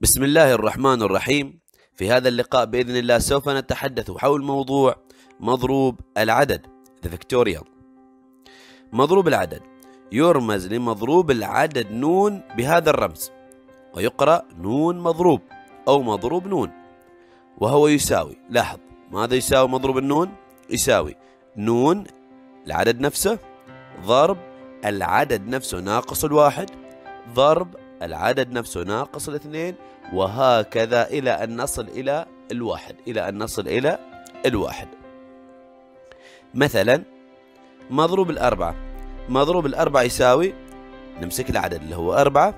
بسم الله الرحمن الرحيم. في هذا اللقاء بإذن الله سوف نتحدث حول موضوع مضروب العدد. The factorial. مضروب العدد. يرمز لمضروب العدد نون بهذا الرمز. ويقرأ نون مضروب أو مضروب نون. وهو يساوي. لاحظ. ماذا يساوي مضروب النون؟ يساوي نون العدد نفسه ضرب العدد نفسه ناقص الواحد ضرب العدد نفسه ناقص الاثنين وهكذا إلى أن نصل إلى الواحد إلى أن نصل إلى الواحد. مثلا مضروب الأربعة. مضروب الأربعة يساوي نمسك العدد اللي هو أربعة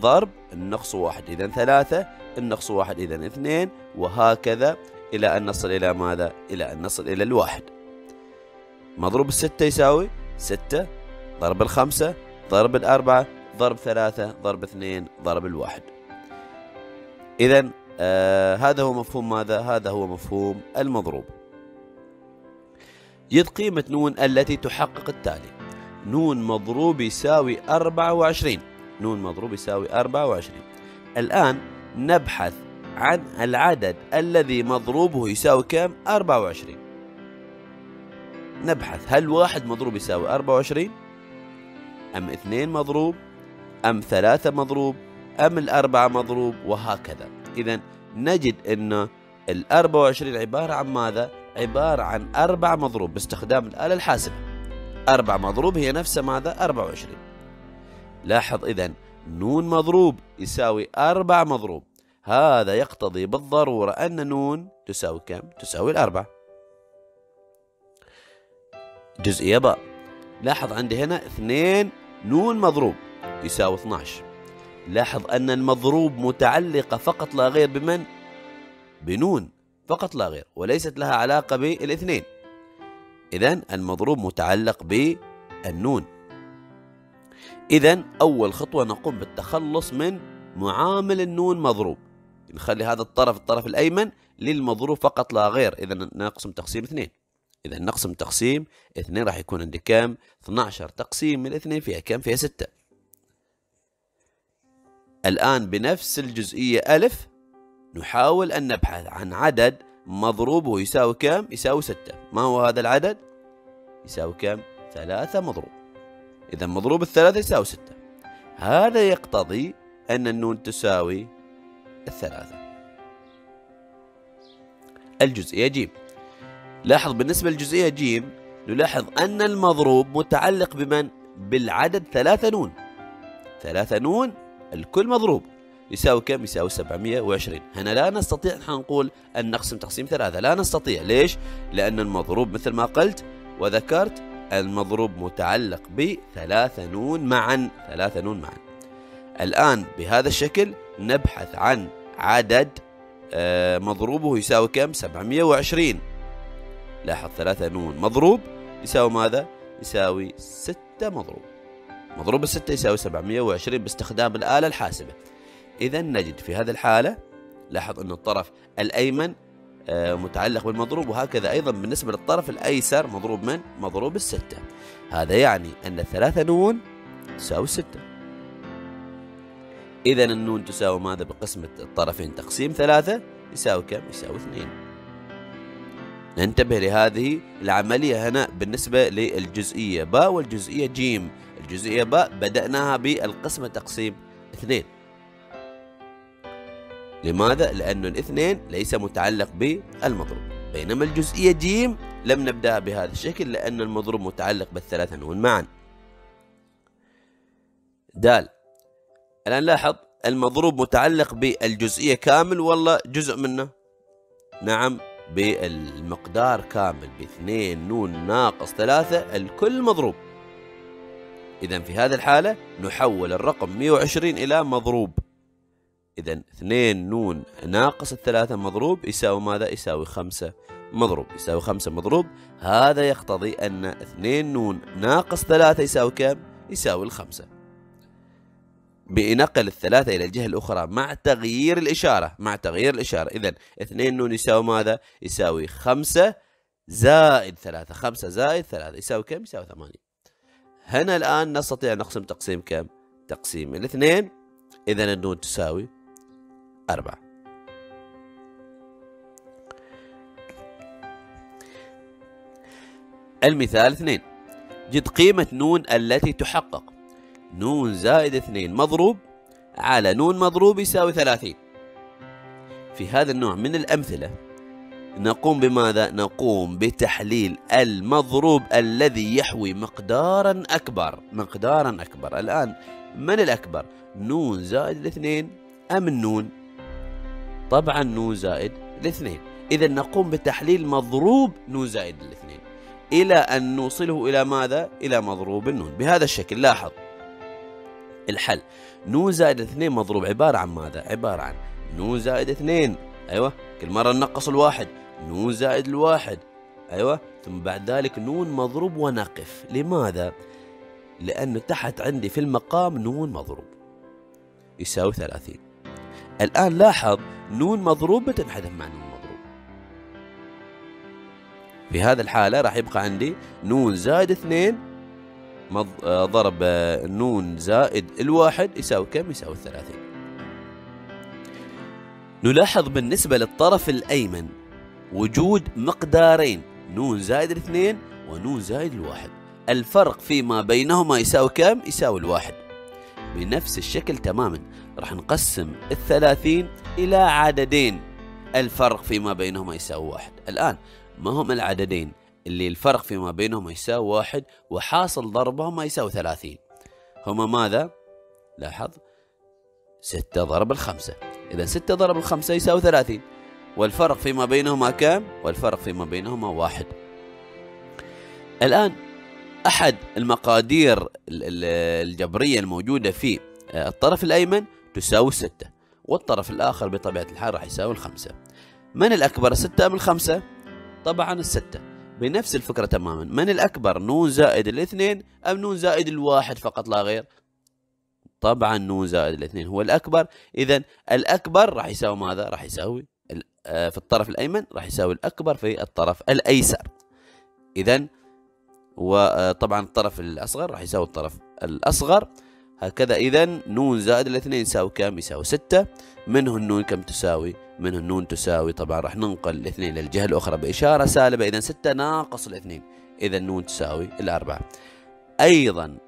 ضرب النقص واحد إذا ثلاثة النقص واحد إذا اثنين وهكذا إلى أن نصل إلى ماذا؟ إلى أن نصل إلى الواحد. مضروب الستة يساوي ستة ضرب الخمسة ضرب الأربعة ضرب ثلاثة ضرب اثنين ضرب الواحد. إذا آه هذا هو مفهوم ماذا؟ هذا هو مفهوم المضروب. يد قيمة نون التي تحقق التالي. نون مضروب يساوي أربعة وعشرين. نون مضروب يساوي أربعة وعشرين. الآن نبحث عن العدد الذي مضروبه يساوي كم؟ أربعة وعشرين. نبحث هل واحد مضروب يساوي أربعة وعشرين؟ أم اثنين مضروب؟ أم ثلاثة مضروب أم الأربعة مضروب وهكذا. إذا نجد أن الأربعة وعشرين عبارة عن ماذا؟ عبارة عن أربعة مضروب باستخدام الآلة الحاسبة. أربعة مضروب هي نفسها ماذا؟ أربعة وعشرين. لاحظ إذا نون مضروب يساوي أربعة مضروب. هذا يقتضي بالضرورة أن نون تساوي كم؟ تساوي الأربعة. جزئية باء. لاحظ عندي هنا اثنين نون مضروب. يساوي 12 لاحظ أن المضروب متعلقة فقط لا غير بمن؟ بنون فقط لا غير وليست لها علاقة بالاثنين. إذا المضروب متعلق بالنون. إذا أول خطوة نقوم بالتخلص من معامل النون مضروب. نخلي هذا الطرف الطرف الأيمن للمضروب فقط لا غير. إذا نقسم تقسيم اثنين. إذا نقسم تقسيم اثنين راح يكون عندي كم؟ 12 تقسيم من اثنين فيها كم؟ فيها ستة. الآن بنفس الجزئية ألف نحاول أن نبحث عن عدد مضروبه يساوي كم؟ يساوي ستة ما هو هذا العدد؟ يساوي كم؟ ثلاثة مضروب إذا مضروب الثلاثة يساوي ستة هذا يقتضي أن النون تساوي الثلاثة الجزئية جيم لاحظ بالنسبة للجزئية جيم نلاحظ أن المضروب متعلق بمن؟ بالعدد ثلاثة نون ثلاثة نون الكل مضروب يساوي كم؟ يساوي 720 هنا لا نستطيع نحن نقول أن نقسم تقسيم ثلاثة لا نستطيع ليش؟ لأن المضروب مثل ما قلت وذكرت المضروب متعلق بثلاثة نون معا ثلاثة نون معا الآن بهذا الشكل نبحث عن عدد آه، مضروبه يساوي كم؟ 720 لاحظ ثلاثة نون مضروب يساوي ماذا؟ يساوي ستة مضروب مضروب الستة يساوي 720 باستخدام الآلة الحاسبة. إذا نجد في هذه الحالة لاحظ أن الطرف الأيمن آه، متعلق بالمضروب وهكذا أيضا بالنسبة للطرف الأيسر مضروب من؟ مضروب الستة. هذا يعني أن الثلاثة نون تساوي ستة. إذا النون تساوي ماذا بقسمة الطرفين؟ تقسيم ثلاثة يساوي كم؟ يساوي اثنين. ننتبه لهذه العملية هنا بالنسبة للجزئية. باء والجزئية جيم. الجزئية باء بدأناها بالقسمة تقسيم اثنين. لماذا؟ لأن الاثنين ليس متعلق بالمضروب. بينما الجزئية جيم لم نبدأها بهذا الشكل لأن المضروب متعلق بالثلاثة نون معا. دال. الآن لاحظ المضروب متعلق بالجزئية كامل ولا جزء منه؟ نعم بالمقدار كامل. باثنين نون ناقص ثلاثة الكل مضروب. إذا في هذه الحالة نحول الرقم 120 إلى مضروب إذا اثنين نون ناقص الثلاثة مضروب يساوي ماذا؟ يساوي خمسة مضروب يساوي خمسة مضروب هذا يقتضي أن اثنين نون ناقص ثلاثة يساوي كم؟ يساوي الخمسة بنقل الثلاثة إلى الجهة الأخرى مع تغيير الإشارة مع تغيير الإشارة إذا اثنين نون يساوي ماذا؟ يساوي خمسة زائد ثلاثة خمسة زائد ثلاثة يساوي كم؟ يساوي ثمانية هنا الآن نستطيع نقسم تقسيم كم؟ تقسيم الاثنين. إذا النون تساوي أربعة. المثال اثنين. جد قيمة نون التي تحقق. نون زائد اثنين مضروب على نون مضروب يساوي ثلاثين. في هذا النوع من الأمثلة نقوم بماذا؟ نقوم بتحليل المضروب الذي يحوي مقدارا أكبر. مقدارا أكبر. الآن من الأكبر؟ نون زائد الاثنين. أم النون؟ طبعا نون زائد الاثنين. إذا نقوم بتحليل مضروب نون زائد الاثنين. إلى أن نوصله إلى ماذا؟ إلى مضروب النون. بهذا الشكل لاحظ. الحل. نون زائد اثنين مضروب عبارة عن ماذا؟ عبارة عن نون زائد اثنين. أيوة. كل مرة ننقص الواحد. نون زائد الواحد. أيوة. ثم بعد ذلك نون مضروب ونقف. لماذا؟ لأنه تحت عندي في المقام نون مضروب. يساوي ثلاثين. الآن لاحظ نون مضروب بتنحذف مع نون مضروب. في هذه الحالة راح يبقى عندي نون زائد اثنين آه، ضرب آه، نون زائد الواحد يساوي كم؟ يساوي الثلاثين نلاحظ بالنسبة للطرف الأيمن وجود مقدارين نون زائد الاثنين ونون زائد الواحد. الفرق فيما بينهما يساوي كم؟ يساوي الواحد. بنفس الشكل تماما راح نقسم الثلاثين إلى عددين. الفرق فيما بينهما يساوي واحد. الآن ما هم العددين؟ اللي الفرق فيما بينهما يساوي واحد وحاصل ضربهما يساوي ثلاثين. هما ماذا؟ لاحظ ستة ضرب الخمسة. إذا ستة ضرب الخمسة يساوي ثلاثين. والفرق فيما بينهما كم؟ والفرق فيما بينهما واحد. الآن أحد المقادير الجبرية الموجودة في آه، الطرف الأيمن تساوي ستة والطرف الآخر بطبيعة الحال راح يساوي الخمسة. من الأكبر الستة أم الخمسة؟ طبعا الستة. بنفس الفكرة تماما. من الأكبر نون زائد الاثنين أم نون زائد الواحد فقط؟ لا غير. طبعا نون زائد الاثنين هو الأكبر. إذا الأكبر راح يساوي ماذا؟ راح يساوي في الطرف الأيمن راح يساوي الأكبر في الطرف الأيسر. إذا وطبعا الطرف الأصغر راح يساوي الطرف الأصغر. هكذا إذا نون زائد الاثنين يساوي كم؟ يساوي ستة. منه النون كم تساوي؟ منه النون تساوي طبعا راح ننقل الاثنين للجهة الأخرى بإشارة سالبة. إذا ستة ناقص الاثنين. إذا النون تساوي الأربعة. أيضا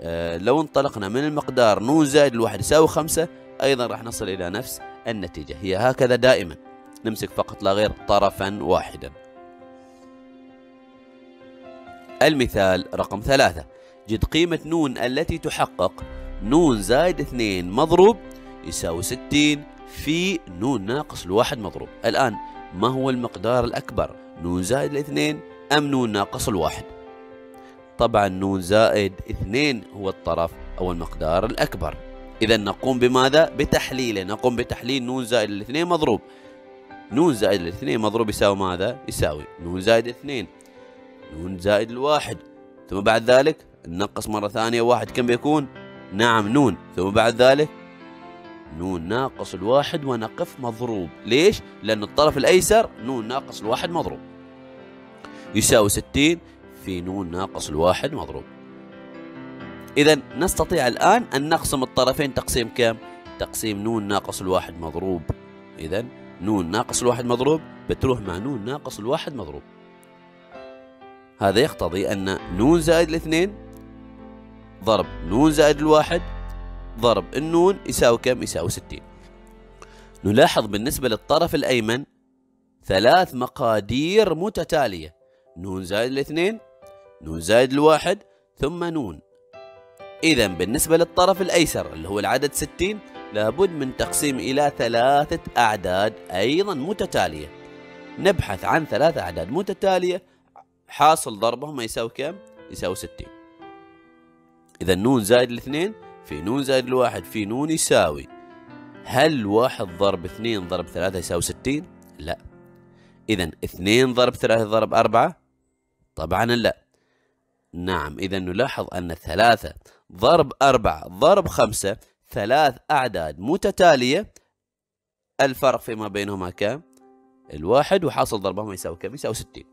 آه، لو انطلقنا من المقدار نون زائد الواحد يساوي خمسة أيضا راح نصل إلى نفس النتيجة. هي هكذا دائما. نمسك فقط لا غير طرفا واحدا. المثال رقم ثلاثة. جد قيمة نون التي تحقق نون زائد اثنين مضروب يساوي ستين في نون ناقص الواحد مضروب. الآن ما هو المقدار الأكبر؟ نون زائد الاثنين أم نون ناقص الواحد؟ طبعا نون زائد اثنين هو الطرف أو المقدار الأكبر. إذا نقوم بماذا؟ بتحليله نقوم بتحليل نون زائد الاثنين مضروب. نون زائد الاثنين مضروب يساوي ماذا؟ يساوي نون زائد اثنين نون زائد الواحد ثم بعد ذلك ننقص مرة ثانية واحد كم بيكون؟ نعم نون ثم بعد ذلك نون ناقص الواحد ونقف مضروب ليش؟ لأن الطرف الأيسر نون ناقص الواحد مضروب يساوي ستين في نون ناقص الواحد مضروب إذا نستطيع الآن أن نقسم الطرفين تقسيم كم؟ تقسيم نون ناقص الواحد مضروب إذا نون ناقص الواحد مضروب بتروح مع نون ناقص الواحد مضروب. هذا يقتضي أن نون زائد الاثنين ضرب نون زائد الواحد ضرب النون يساوي كم؟ يساوي ستين. نلاحظ بالنسبة للطرف الأيمن ثلاث مقادير متتالية. نون زائد الاثنين نون زائد الواحد ثم نون. إذا بالنسبة للطرف الأيسر اللي هو العدد ستين لابد من تقسيم إلى ثلاثة أعداد أيضا متتالية نبحث عن ثلاثة أعداد متتالية حاصل ضربهم يساوي كم؟ يساوي ستين إذا نون زائد الاثنين في نون زائد الواحد في نون يساوي هل واحد ضرب اثنين ضرب ثلاثة يساوي ستين؟ لا إذا اثنين ضرب ثلاثة ضرب أربعة؟ طبعا لا نعم إذا نلاحظ أن ثلاثة ضرب أربعة ضرب خمسة ثلاث أعداد متتالية الفرق فيما بينهما كم؟ الواحد وحاصل ضربهما يساوي كم؟ يساوي ستين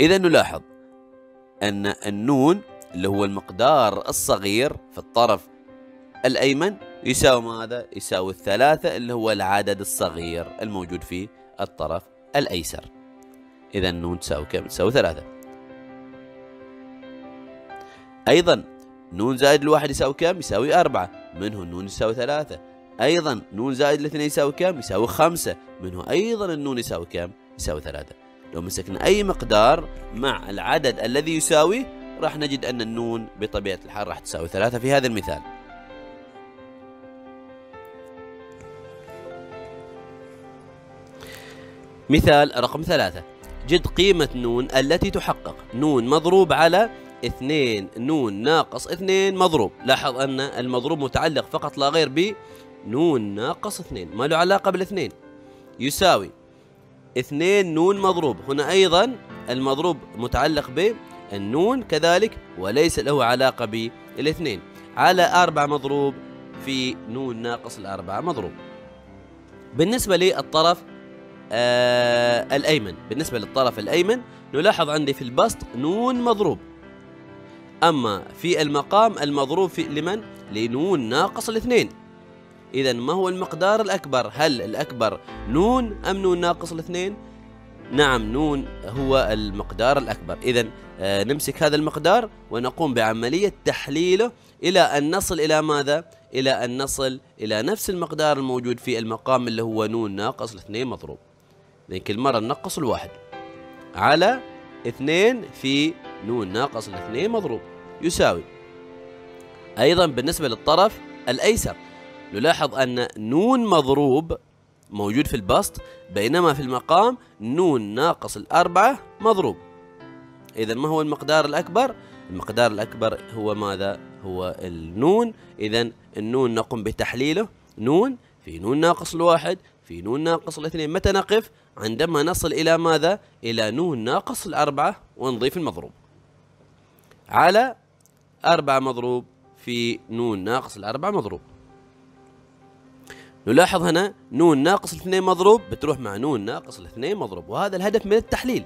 إذا نلاحظ أن النون اللي هو المقدار الصغير في الطرف الأيمن يساوي ماذا؟ يساوي الثلاثة اللي هو العدد الصغير الموجود في الطرف الأيسر إذا نون تساوي كم؟ تساوي ثلاثة أيضا نون زائد الواحد يساوي كم؟ يساوي أربعة. منه النون يساوي ثلاثة. أيضا نون زائد الاثنين يساوي كم؟ يساوي خمسة. منه أيضا النون يساوي كم؟ يساوي ثلاثة. لو مسكنا أي مقدار مع العدد الذي يساوي راح نجد أن النون بطبيعة الحال راح تساوي ثلاثة في هذا المثال. مثال رقم ثلاثة. جد قيمة نون التي تحقق. نون مضروب على اثنين نون ناقص اثنين مضروب. لاحظ أن المضروب متعلق فقط لا غير بنون ناقص اثنين ما له علاقة بالاثنين. يساوي اثنين نون مضروب. هنا أيضا المضروب متعلق بالنون كذلك وليس له علاقة بالاثنين. على أربع مضروب في نون ناقص الأربعة مضروب. بالنسبة للطرف آه الأيمن. بالنسبة للطرف الأيمن نلاحظ عندي في البسط نون مضروب. أما في المقام المضروب في لمن؟ لنون ناقص الاثنين إذا ما هو المقدار الأكبر؟ هل الأكبر نون أم نون ناقص الاثنين؟ نعم نون هو المقدار الأكبر إذا آه نمسك هذا المقدار ونقوم بعملية تحليله إلى أن نصل إلى ماذا؟ إلى أن نصل إلى نفس المقدار الموجود في المقام اللي هو نون ناقص الاثنين مضروب إذا كل مرة ننقص الواحد على اثنين في نون ناقص الاثنين مضروب يساوي أيضا بالنسبة للطرف الأيسر نلاحظ أن نون مضروب موجود في البسط بينما في المقام نون ناقص الأربعة مضروب إذا ما هو المقدار الأكبر؟ المقدار الأكبر هو ماذا؟ هو النون إذا النون نقوم بتحليله نون في نون ناقص الواحد في نون ناقص الاثنين متى نقف؟ عندما نصل إلى ماذا؟ إلى نون ناقص الأربعة ونضيف المضروب على أربعة مضروب في نون ناقص الأربعة مضروب. نلاحظ هنا نون ناقص الاثنين مضروب بتروح مع نون ناقص الاثنين مضروب وهذا الهدف من التحليل.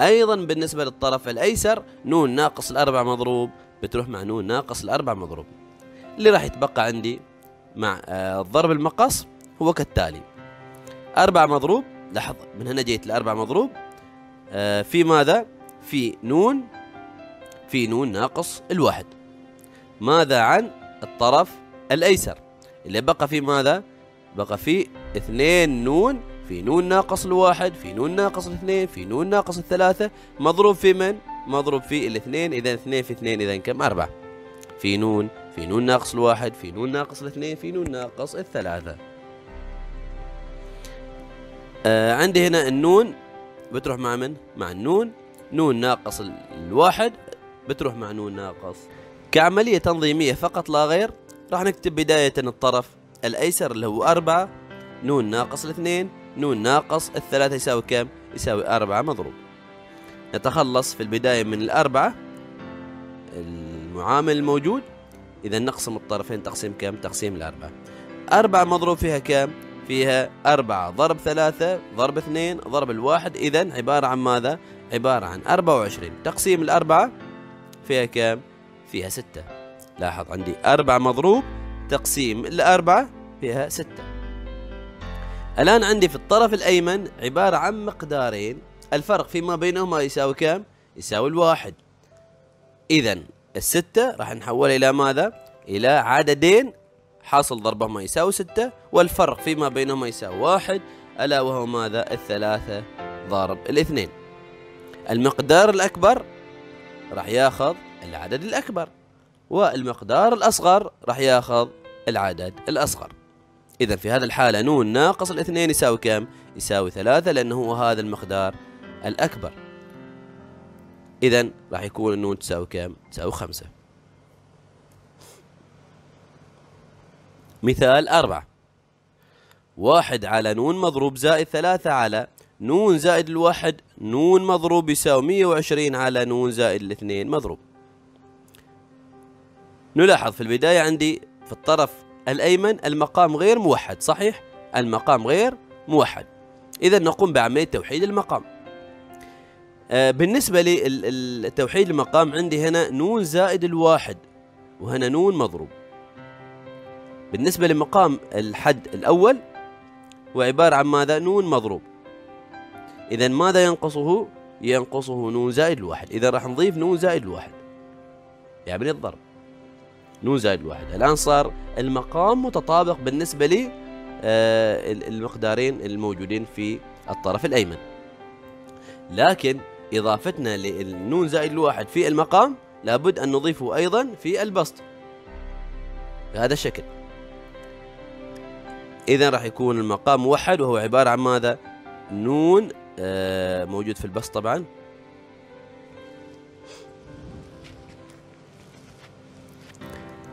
أيضا بالنسبة للطرف الأيسر نون ناقص الأربعة مضروب بتروح مع نون ناقص الأربعة مضروب. اللي راح يتبقى عندي مع آه، ضرب المقص هو كالتالي. أربعة مضروب لاحظ من هنا جيت لأربعة مضروب آه، في ماذا؟ في نون في نون ناقص الواحد ماذا عن الطرف الأيسر اللي بقى في ماذا؟ بقى في اثنين نون في نون ناقص الواحد في نون ناقص الاثنين في نون ناقص الثلاثة مضروب في من؟ مضروب في الاثنين إذا اثنين في اثنين إذا كم؟ أربعة في نون في نون ناقص الواحد في نون ناقص الاثنين في نون ناقص الثلاثة آه عندي هنا النون بتروح مع من؟ مع النون نون ناقص الواحد بتروح مع نون ناقص كعملية تنظيمية فقط لا غير راح نكتب بداية الطرف الأيسر اللي هو أربعة نون ناقص الاثنين نون ناقص الثلاثة يساوي كم؟ يساوي أربعة مضروب نتخلص في البداية من الأربعة المعامل الموجود إذا نقسم الطرفين تقسيم كم؟ تقسيم الأربعة أربعة مضروب فيها كم؟ فيها أربعة ضرب ثلاثة ضرب اثنين ضرب الواحد إذا عبارة عن ماذا؟ عبارة عن أربعة وعشرين تقسيم الأربعة فيها كم؟ فيها ستة لاحظ عندي أربعة مضروب تقسيم الأربعة فيها ستة الآن عندي في الطرف الأيمن عبارة عن مقدارين الفرق فيما بينهما يساوي كم؟ يساوي الواحد إذا الستة راح نحولها إلى ماذا؟ إلى عددين حاصل ضربهما يساوي ستة والفرق فيما بينهما يساوي واحد ألا وهو ماذا؟ الثلاثة ضرب الاثنين المقدار الأكبر راح ياخذ العدد الأكبر والمقدار الأصغر راح ياخذ العدد الأصغر إذا في هذا الحالة نون ناقص الاثنين يساوي كم؟ يساوي ثلاثة لأنه هو هذا المقدار الأكبر إذا راح يكون النون تساوي كم؟ تساوي خمسة مثال أربعة واحد على نون مضروب زائد ثلاثة على نون زائد الواحد نون مضروب يساوي مية وعشرين على نون زائد الاثنين مضروب. نلاحظ في البداية عندي في الطرف الأيمن المقام غير موحد صحيح؟ المقام غير موحد. إذا نقوم بعملية توحيد المقام. آه بالنسبة للتوحيد المقام عندي هنا نون زائد الواحد وهنا نون مضروب. بالنسبة لمقام الحد الأول هو عبارة عن ماذا؟ نون مضروب. إذا ماذا ينقصه؟ ينقصه نون زائد الواحد. إذا راح نضيف نون زائد الواحد. يعني الضرب. نون زائد الواحد. الآن صار المقام متطابق بالنسبة لي آه المقدارين الموجودين في الطرف الأيمن. لكن إضافتنا للنون زائد الواحد في المقام لابد أن نضيفه أيضا في البسط. بهذا الشكل. إذا راح يكون المقام موحد وهو عبارة عن ماذا؟ نون موجود في البسط طبعا.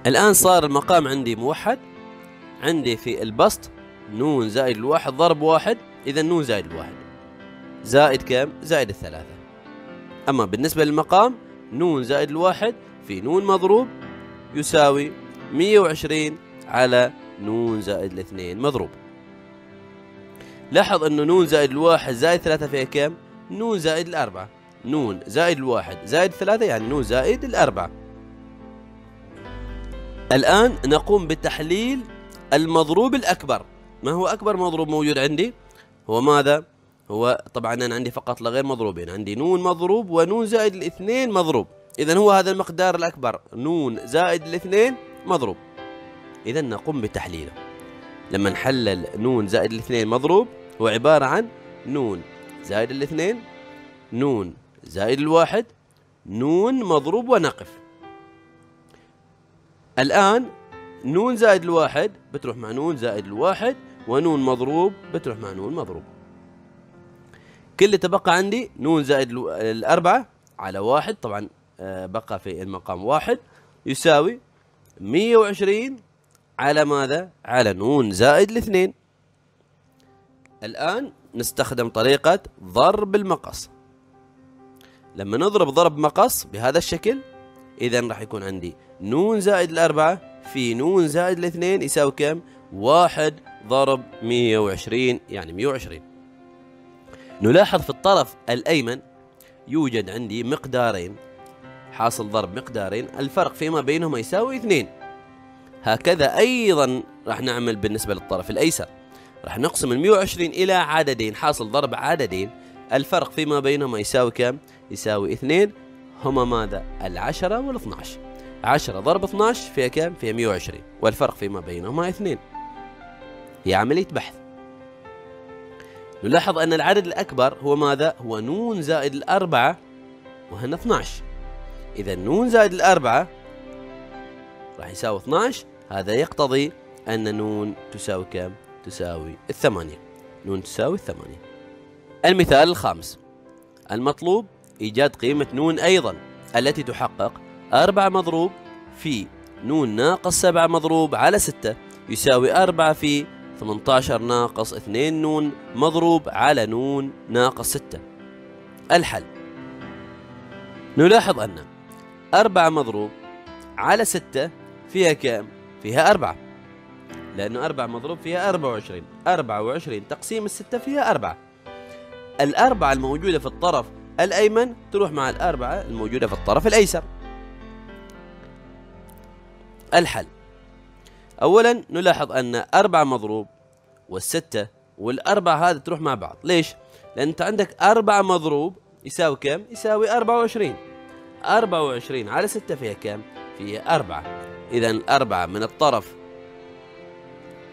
الآن صار المقام عندي موحد. عندي في البسط نون زائد الواحد ضرب واحد إذا نون زائد الواحد. زائد كم؟ زائد الثلاثة. أما بالنسبة للمقام نون زائد الواحد في نون مضروب يساوي 120 على نون زائد الاثنين مضروب. لاحظ أنه نون زائد الواحد زائد ثلاثة فيها كم؟ نون زائد الأربعة نون زائد الواحد زائد ثلاثة يعني نون زائد الأربعة الآن نقوم بتحليل المضروب الأكبر ما هو أكبر مضروب موجود عندي؟ هو ماذا؟ هو طبعا أنا عندي فقط لغير مضروبين عندي نون مضروب ونون زائد الاثنين مضروب إذا هو هذا المقدار الأكبر نون زائد الاثنين مضروب إذا نقوم بتحليله لما نحلل نون زائد الاثنين مضروب هو عبارة عن نون زائد الاثنين نون زائد الواحد نون مضروب ونقف. الآن نون زائد الواحد بتروح مع نون زائد الواحد ونون مضروب بتروح مع نون مضروب. كل اللي تبقى عندي نون زائد الأربعة على واحد طبعا آه، بقى في المقام واحد يساوي مية وعشرين على ماذا؟ على نون زائد الاثنين الآن نستخدم طريقة ضرب المقص. لما نضرب ضرب مقص بهذا الشكل إذا راح يكون عندي نون زائد الأربعة في نون زائد الاثنين يساوي كم؟ واحد ضرب مية وعشرين يعني مية وعشرين. نلاحظ في الطرف الأيمن يوجد عندي مقدارين حاصل ضرب مقدارين. الفرق فيما بينهما يساوي اثنين. هكذا أيضا راح نعمل بالنسبة للطرف الأيسر. راح نقسم ال 120 إلى عددين. حاصل ضرب عددين. الفرق فيما بينهما يساوي كم؟ يساوي اثنين. هما ماذا؟ العشرة وال 12 10 ضرب 12 فيها كم؟ فيها 120 والفرق فيما بينهما اثنين. هي عملية بحث نلاحظ أن العدد الأكبر هو ماذا؟ هو نون زائد الأربعة وهنا 12 إذا نون زائد الأربعة راح يساوي 12 هذا يقتضي أن نون تساوي كم؟ تساوي الثمانية. نون تساوي الثمانية. المثال الخامس. المطلوب إيجاد قيمة نون أيضا التي تحقق أربعة مضروب في نون ناقص سبعة مضروب على ستة يساوي أربعة في 18 ناقص 2 نون مضروب على نون ناقص 6 الحل. نلاحظ أن 4 مضروب على 6 فيها كم؟ فيها 4 لأنه 4 مضروب فيها 24 24 تقسيم الستة فيها 4 الأربعة الموجودة في الطرف الأيمن تروح مع الأربعة الموجودة في الطرف الأيسر. الحل. أولا نلاحظ أن أربعة مضروب والستة والأربعة هذه تروح مع بعض. ليش؟ لأن أنت عندك أربعة مضروب يساوي كم؟ يساوي أربعة وعشرين. أربعة وعشرين على ستة فيها كم؟ فيها أربعة. إذا أربعة من الطرف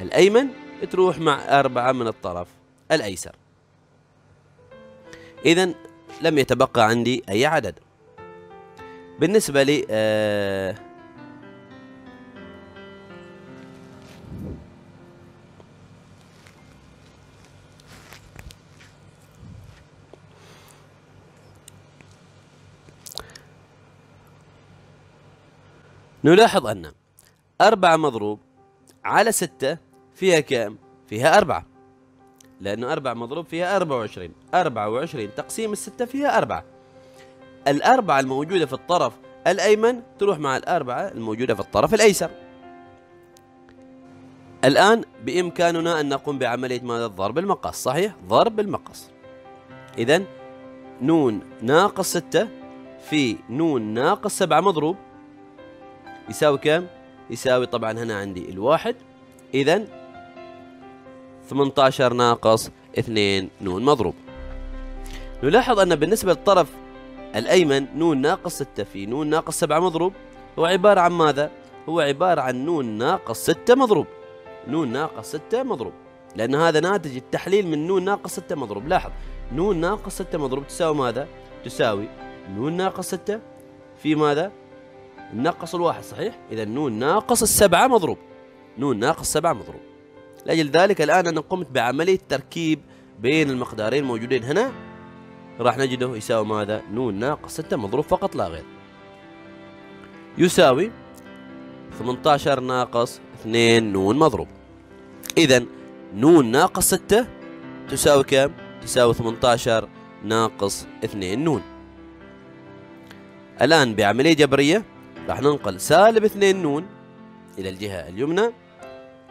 الأيمن تروح مع أربعة من الطرف الأيسر. إذا لم يتبقى عندي أي عدد. بالنسبة لي آه نلاحظ أن أربعة مضروب على ستة فيها كم؟ فيها أربعة لأنه أربعة مضروب فيها أربعة وعشرين أربعة وعشرين تقسيم الستة فيها أربعة الأربعة الموجودة في الطرف الأيمن تروح مع الأربعة الموجودة في الطرف الأيسر الآن بإمكاننا أن نقوم بعملية ماذا؟ ضرب المقص صحيح؟ ضرب المقص إذا نون ناقص ستة في نون ناقص سبعة مضروب يساوي كم؟ يساوي طبعا هنا عندي الواحد إذا 18 ناقص 2 نون مضروب نلاحظ أن بالنسبة للطرف الأيمن نون ناقص 6 في نون ناقص 7 مضروب هو عبارة عن ماذا؟ هو عبارة عن نون ناقص 6 مضروب نون ناقص 6 مضروب لأن هذا ناتج التحليل من نون ناقص 6 مضروب لاحظ نون ناقص 6 مضروب تساوي ماذا؟ تساوي نون ناقص 6 في ماذا؟ ناقص الواحد صحيح؟ إذا نون ناقص السبعة مضروب. نون ناقص سبعة مضروب. لأجل ذلك الآن أنا قمت بعملية تركيب بين المقدارين الموجودين هنا. راح نجده يساوي ماذا؟ نون ناقص ستة مضروب فقط لا غير. يساوي 18 ناقص 2 نون مضروب. إذا نون ناقص 6 تساوي كم؟ تساوي 18 ناقص 2 نون. الآن بعملية جبرية. راح ننقل سالب 2 نون إلى الجهة اليمنى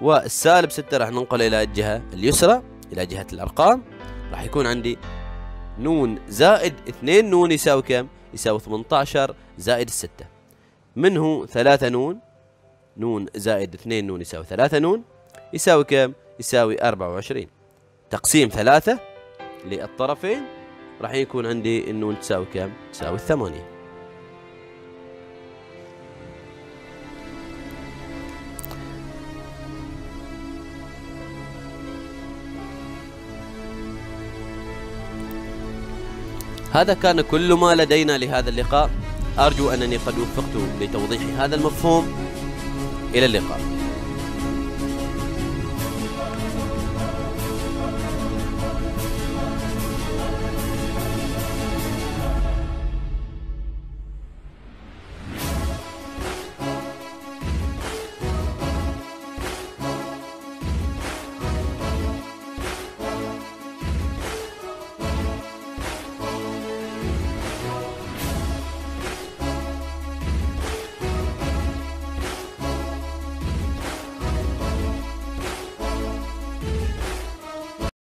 والسالب 6 راح ننقل إلى الجهة اليسرى إلى جهة الأرقام راح يكون عندي نون زائد 2 نون يساوي كم؟ يساوي 18 زائد 6 منه 3 نون نون زائد 2 نون يساوي 3 نون يساوي كم؟ يساوي 24 تقسيم 3 للطرفين راح يكون عندي النون تساوي كم؟ تساوي 8 هذا كان كل ما لدينا لهذا اللقاء. أرجو أنني قد وفقت لتوضيح هذا المفهوم. إلى اللقاء.